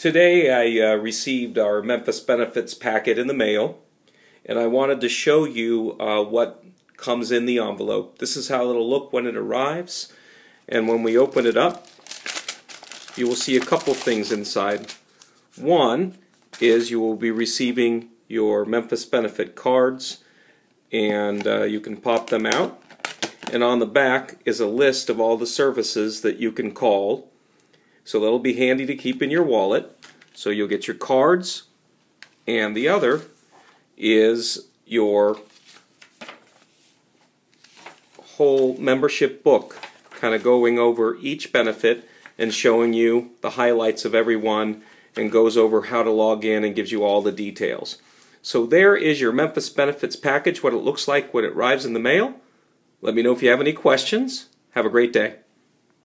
Today I uh, received our Memphis Benefits packet in the mail and I wanted to show you uh, what comes in the envelope. This is how it'll look when it arrives and when we open it up you will see a couple things inside. One is you will be receiving your Memphis Benefit cards and uh, you can pop them out and on the back is a list of all the services that you can call so that'll be handy to keep in your wallet. So you'll get your cards, and the other is your whole membership book, kind of going over each benefit and showing you the highlights of every one and goes over how to log in and gives you all the details. So there is your Memphis Benefits package, what it looks like when it arrives in the mail. Let me know if you have any questions. Have a great day.